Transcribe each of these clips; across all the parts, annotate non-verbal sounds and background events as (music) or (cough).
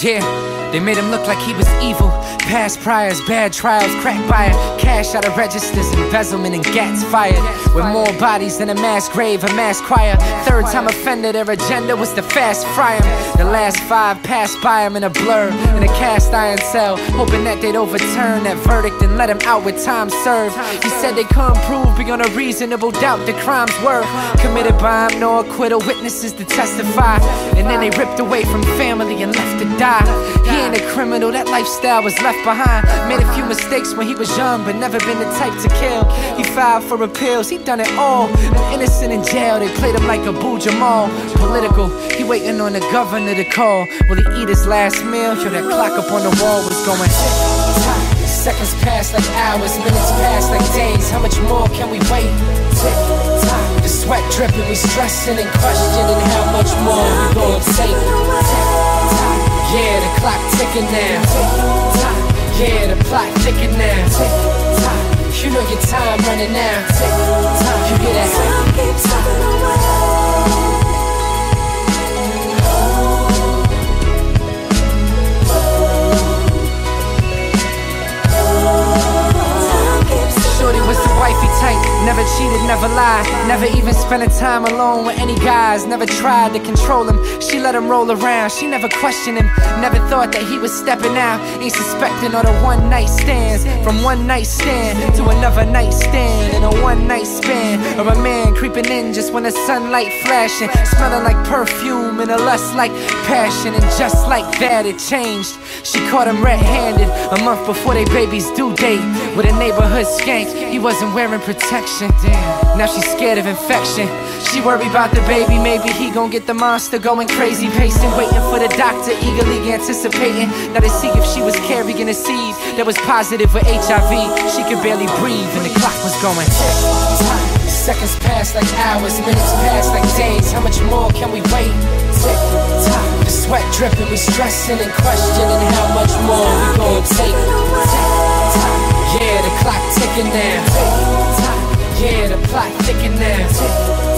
Yeah, they made him look like he was evil. Past priors, bad trials, crack buyer, cash out of registers, embezzlement, and gats fired. With more bodies than a mass grave, a mass choir. Third time offender, their agenda was to fast fry him. The last five passed by him in a blur, in a cast iron cell, hoping that they'd overturn that verdict and let him out with time served. He said they couldn't prove beyond a reasonable doubt the crimes were committed by him, no acquittal, witnesses to testify. And then they ripped away from family and left to die. He ain't a criminal, that lifestyle was left behind. Made a few mistakes when he was young, but never been the type to kill. He filed for appeals, he done it all. An innocent in jail, they played him like Abu Jamal. Political, he waiting on the governor to call. Will he eat his last meal? Yo, that clock up on the wall was going. Seconds pass like hours, minutes pass like days. How much more can we wait? Tick tock. The sweat dripping, we stressing and questioning how much more we gon' take. Yeah, the clock ticking now. Tick tock. Yeah, the plot ticking now. Tick tock. You know your time running now. Tick tock. You hear that? Time keeps cheated, never lied, never even spent a time alone with any guys, never tried to control him. She let him roll around, she never questioned him, never thought that he was stepping out, ain't suspecting all the one night stands. From one night stand to another night stand, in a one night span, or a man creeping in just when the sunlight flashing, smelling like perfume and a lust like passion, and just like that it changed. She caught him red handed a month before they baby's due date with a neighborhood skank. He wasn't wearing protection. Damn. Now she's scared of infection. She worried about the baby. Maybe he gon' get the monster going crazy, pacing, waiting for the doctor, eagerly anticipating. Now to see if she was carrying a seed that was positive for HIV. She could barely breathe, and the clock was going. Seconds pass like hours, minutes pass like days. How much more can we wait? Tick tock. The sweat dripping, we stressing and questioning how much more we gon' take. Tick tock. Yeah, the clock ticking. Ticking now. Tick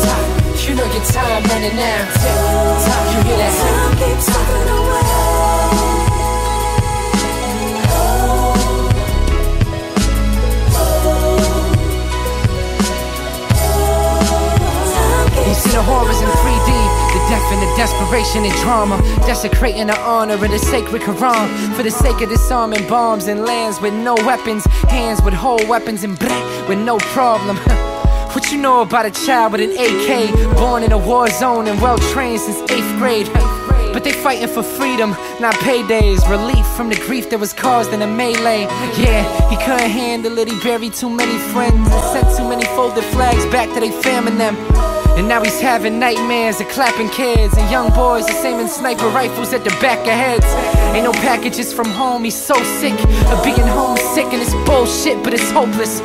tock. You know your time running now. Tick tock. You hear that? Time keeps ticking away. See the horrors in 3D, the death and the desperation and drama, desecrating the honor of the sacred Quran. For the sake of disarming bombs and lands with no weapons, hands with whole weapons and bleh, with no problem. (laughs) What you know about a child with an AK, born in a war zone and well trained since eighth grade? But they fighting for freedom, not paydays. Relief from the grief that was caused in a melee. Yeah, he couldn't handle it. He buried too many friends and sent too many folded flags back to they fam and them. And now he's having nightmares of clapping kids and young boys just aiming sniper rifles at the back of heads. Ain't no packages from home, he's so sick of being bullshit, but it's hopeless.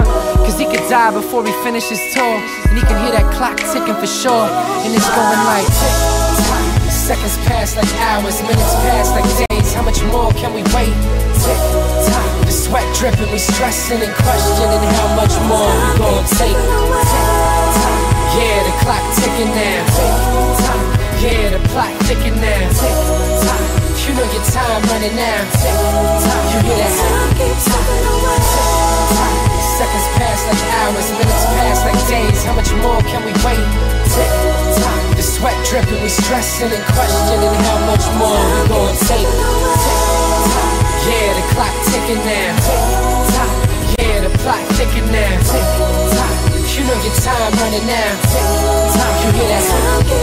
Cause he could die before he finishes tour. And he can hear that clock ticking for sure. And it's going like tick tock. Seconds pass like hours, minutes pass like days. How much more can we wait? Tick tock. The sweat dripping, we stressing and questioning how much more we gon' take. Tick tock. Yeah, the clock ticking now. Tick tock. Yeah, the clock ticking now. Tick tock. You know your time running now. Tick tock. You hear that? Like hours, minutes pass like days. How much more can we wait? Tick tock. The sweat dripping, we stressing and questioning how much more we gon' take. Tick tock. Yeah, the clock ticking now. Tick tock. Yeah, the plot ticking now. Tick tock. You know your time running now. Tick tock. You hear that?